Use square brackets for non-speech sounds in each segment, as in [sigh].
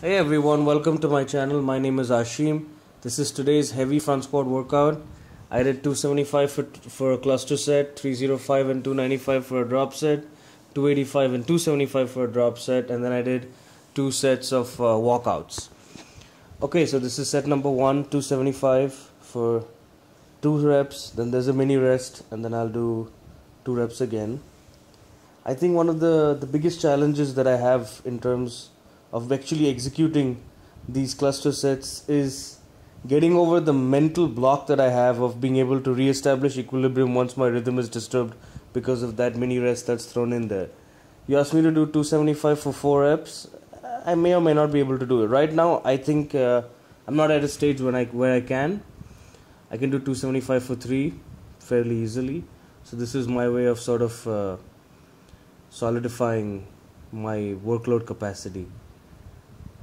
Hey everyone, welcome to my channel. My name is Ashim. This is today's heavy front squat workout. I did 275 for, for a cluster set, 305 and 295 for a drop set, 285 and 275 for a drop set, and then I did two sets of uh, walkouts. Okay, so this is set number one, 275 for two reps, then there's a mini rest, and then I'll do two reps again. I think one of the, the biggest challenges that I have in terms of actually executing these cluster sets is getting over the mental block that I have of being able to re-establish equilibrium once my rhythm is disturbed because of that mini rest that's thrown in there. You asked me to do 275 for 4 reps. I may or may not be able to do it. Right now, I think uh, I'm not at a stage when I where I can. I can do 275 for 3 fairly easily. So this is my way of sort of uh, solidifying my workload capacity.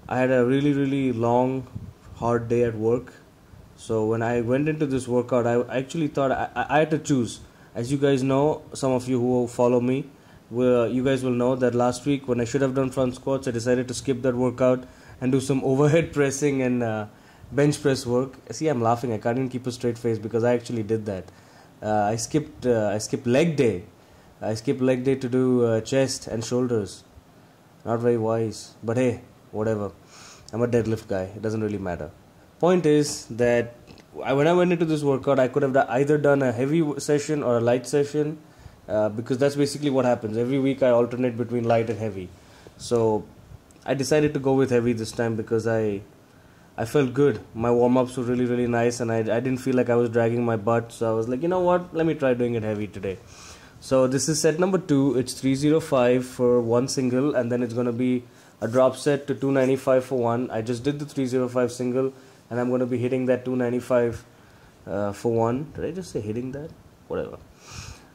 I had a really, really long, hard day at work. So when I went into this workout, I actually thought I, I had to choose. As you guys know, some of you who follow me, will, you guys will know that last week when I should have done front squats, I decided to skip that workout and do some [laughs] overhead pressing and uh, bench press work. See, I'm laughing. I can't even keep a straight face because I actually did that. Uh, I skipped. Uh, I skipped leg day. I skipped leg day to do uh, chest and shoulders. Not very wise, but hey, whatever. I'm a deadlift guy. It doesn't really matter. Point is that I, when I went into this workout, I could have either done a heavy session or a light session uh, because that's basically what happens. Every week I alternate between light and heavy. So I decided to go with heavy this time because I I felt good. My warm ups were really really nice and I I didn't feel like I was dragging my butt. So I was like, you know what? Let me try doing it heavy today. So this is set number two. It's 305 for one single, and then it's gonna be a drop set to 295 for one. I just did the 305 single, and I'm gonna be hitting that 295 uh, for one. Did I just say hitting that? Whatever.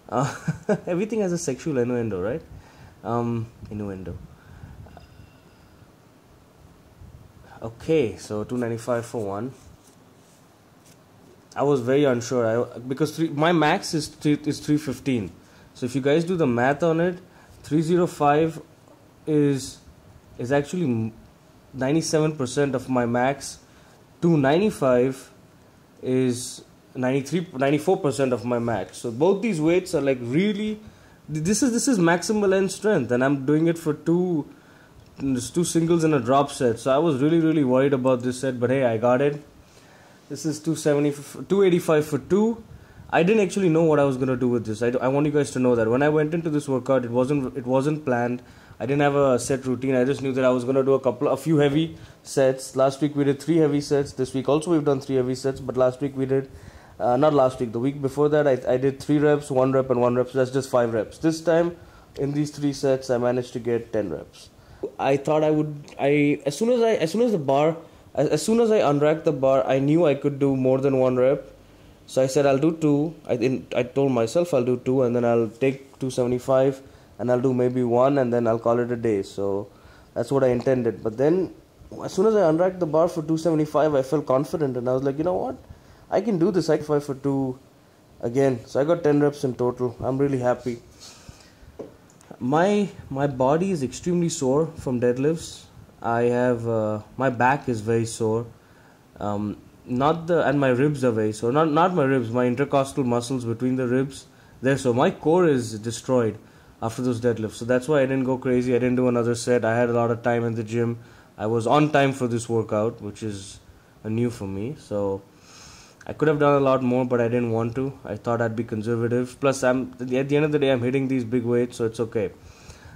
Uh, [laughs] everything has a sexual innuendo, right? Um, innuendo. Okay, so 295 for one. I was very unsure I, because three, my max is three, is 315 so if you guys do the math on it, 305 is is actually 97% of my max. 295 is 93 94% of my max. So both these weights are like really this is this is maximal end strength and I'm doing it for two two singles and a drop set. So I was really really worried about this set but hey I got it. This is 270 285 for 2 I didn't actually know what I was gonna do with this. I, I want you guys to know that when I went into this workout, it wasn't it wasn't planned. I didn't have a set routine. I just knew that I was gonna do a couple, a few heavy sets. Last week we did three heavy sets. This week also we've done three heavy sets. But last week we did, uh, not last week, the week before that I I did three reps, one rep, and one rep. So that's just five reps. This time, in these three sets, I managed to get ten reps. I thought I would. I as soon as I as soon as the bar, as, as soon as I unracked the bar, I knew I could do more than one rep so I said I'll do two. I I told myself I'll do two, and then I'll take 275, and I'll do maybe one, and then I'll call it a day. So that's what I intended. But then, as soon as I unracked the bar for 275, I felt confident, and I was like, you know what, I can do this. I can five for two again. So I got 10 reps in total. I'm really happy. My my body is extremely sore from deadlifts. I have uh, my back is very sore. Um, not the and my ribs are very so not not my ribs my intercostal muscles between the ribs there so my core is destroyed after those deadlifts. So that's why i didn't go crazy. I didn't do another set. I had a lot of time in the gym. I was on time for this workout which is a new for me. So i could have done a lot more but i didn't want to. I thought i'd be conservative. Plus i'm at the end of the day i'm hitting these big weights so it's okay.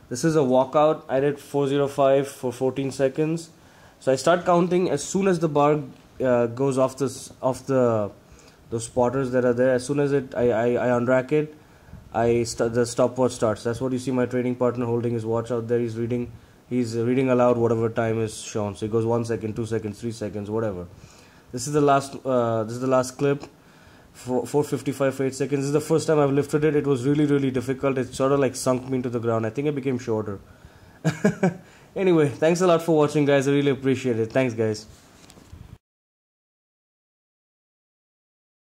This is a walkout. I did 405 for 14 seconds. So i start counting. As soon as the bar uh, goes off this off the those spotters that are there. As soon as it I I, I unrack it, I st- the stopwatch starts. That's what you see my training partner holding his watch out there. He's reading he's reading aloud whatever time is shown. So it goes one second, two seconds, three seconds, whatever. This is the last uh, this is the last clip. For 455 for 8 seconds. This is the first time I've lifted it. It was really, really difficult. It sort of like sunk me into the ground. I think I became shorter. [laughs] anyway, thanks a lot for watching, guys. I really appreciate it. Thanks, guys.